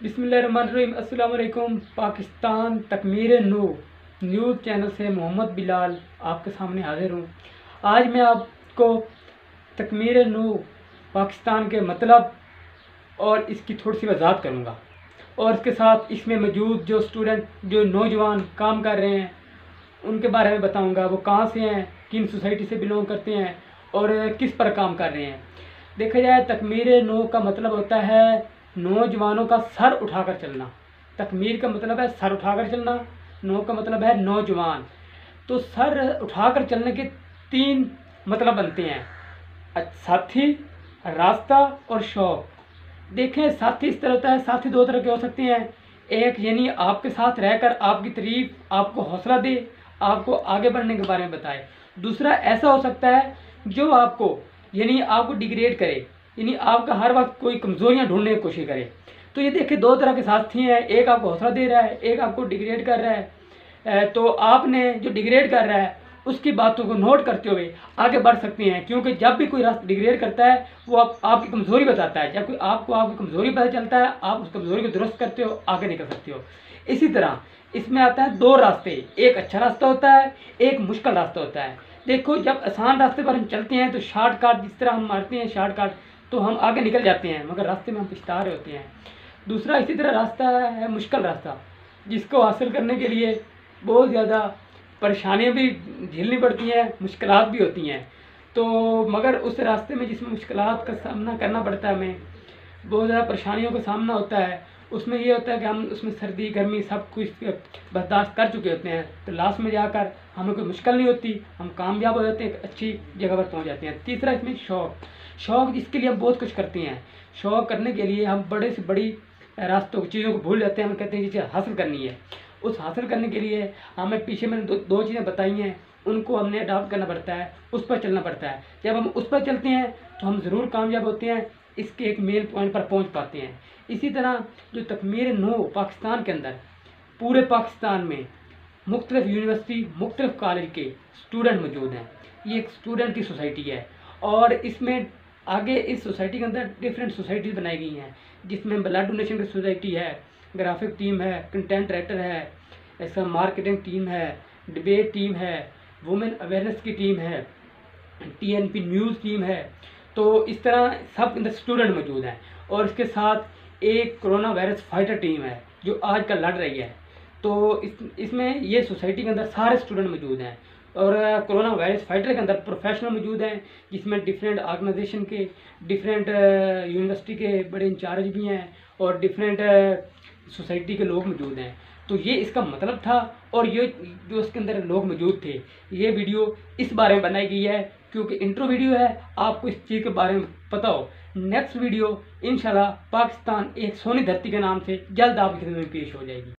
वालेकुम पाकिस्तान तकमीर नो। न्यूज़ चैनल से मोहम्मद बिलाल आपके सामने हाजिर हूँ। आज मैं आपको तकमीर नो पाकिस्तान के मतलब और इसकी थोड़ी सी वजाहत करूँगा। और इसके साथ इसमें मौजूद जो स्टूडेंट, जो नौजवान काम कर रहे हैं, उनके बारे में बताऊँगा। वो कहाँ से हैं, किन सोसाइटी से बिलोंग करते हैं और किस पर काम कर रहे हैं। देखा जाए, तकमीर नो का मतलब होता है नौजवानों का सर उठाकर चलना। तकमीर का मतलब है सर उठाकर चलना। नौ का मतलब है नौजवान। तो सर उठाकर चलने के तीन मतलब बनते हैं। साथी, रास्ता और शौक। देखें, साथी इस तरह होता है, साथी दो तरह के हो सकते हैं। एक, यानी आपके साथ रहकर आपकी तारीफ़, आपको हौसला दे, आपको आगे बढ़ने के बारे में बताए। दूसरा, ऐसा हो सकता है जो आपको, यानी आपको डिग्रेड करे। यानी आपका हर वक्त कोई कमज़ोरियाँ ढूँढने की कोशिश करे। तो ये देखिए, दो तरह के साथी हैं। एक आपको हौसला दे रहा है, एक आपको डिग्रेड कर रहा है। तो आपने जो डिग्रेड कर रहा है, उसकी बातों को नोट करते हुए आगे बढ़ सकते हैं, क्योंकि जब भी कोई रास्ता डिग्रेड करता है, वो आप, आपकी कमज़ोरी बताता है। जब कोई आपको, आपकी कमज़ोरी पता चलता है, आप उस कमज़ोरी को दुरुस्त करते हो, आगे निकल सकते हो। इसी तरह, इसमें आता है दो रास्ते। एक अच्छा रास्ता होता है, एक मुश्किल रास्ता होता है। देखो, जब आसान रास्ते पर हम चलते हैं तो शार्टकट जिस तरह हम मारते हैं शार्टकट तो हम आगे निकल जाते हैं, मगर रास्ते में हम पिछता रहे होते हैं। दूसरा इसी तरह रास्ता है, मुश्किल रास्ता, जिसको हासिल करने के लिए बहुत ज़्यादा परेशानियाँ भी झेलनी पड़ती हैं मुश्किल भी होती हैं। तो मगर उस रास्ते में जिसमें मुश्किल का सामना करना पड़ता है हमें, बहुत ज़्यादा परेशानियों का सामना होता है उसमें ये होता है कि हम उसमें सर्दी गर्मी सब कुछ बर्दाश्त कर चुके होते हैं। तो लास्ट में जाकर हमें कोई मुश्किल नहीं होती हम कामयाब हो जाते हैं अच्छी जगह पर पहुँच जाते हैं। तीसरा इसमें शौक। शौक इसके लिए हम बहुत कुछ करते हैं। शौक करने के लिए हम बड़े से बड़ी रास्तों की चीज़ों को भूल जाते हैं। हम कहते हैं ये हासिल करनी है। उस हासिल करने के लिए हमें पीछे मैंने दो, दो चीज़ें बताई हैं। उनको हमने अडाप्ट करना पड़ता है, उस पर चलना पड़ता है। जब हम उस पर चलते हैं तो हम ज़रूर कामयाब होते हैं, इसके एक मेन पॉइंट पर पहुँच पाते हैं। इसी तरह, जो तकमीर नो पाकिस्तान के अंदर, पूरे पाकिस्तान में मुख्तलिफ़ यूनिवर्सिटी मुख्तलिफ़ कॉलेज के स्टूडेंट मौजूद हैं। ये एक स्टूडेंट की सोसाइटी है। और इसमें आगे इस सोसाइटी के अंदर डिफरेंट सोसाइटीज़ बनाई गई हैं, जिसमें ब्लड डोनेशन की सोसाइटी है ग्राफिक टीम है कंटेंट राइटर है ऐसा मार्केटिंग टीम है डिबेट टीम है वुमेन अवेयरनेस की टीम है टीएनपी न्यूज़ टीम है तो इस तरह सब स्टूडेंट मौजूद हैं। और इसके साथ एक कोरोना वायरस फाइटर टीम है, जो आज कल लड़ रही है। तो इस, इसमें ये सोसाइटी के अंदर सारे स्टूडेंट मौजूद हैं। और कोरोना वायरस फाइटर के अंदर प्रोफेशनल मौजूद हैं, जिसमें डिफरेंट ऑर्गेनाइजेशन के, डिफरेंट यूनिवर्सिटी के बड़े इंचार्ज भी हैं, और डिफरेंट सोसाइटी के लोग मौजूद हैं। तो ये इसका मतलब था और ये जो उसके अंदर लोग मौजूद थे, ये वीडियो इस बारे में बनाई गई है, क्योंकि इंट्रो वीडियो है, आपको इस चीज़ के बारे में पता हो। नेक्स्ट वीडियो इंशाल्लाह, पाकिस्तान एक सोनी धरती के नाम से जल्द आपकी में पेश हो जाएगी।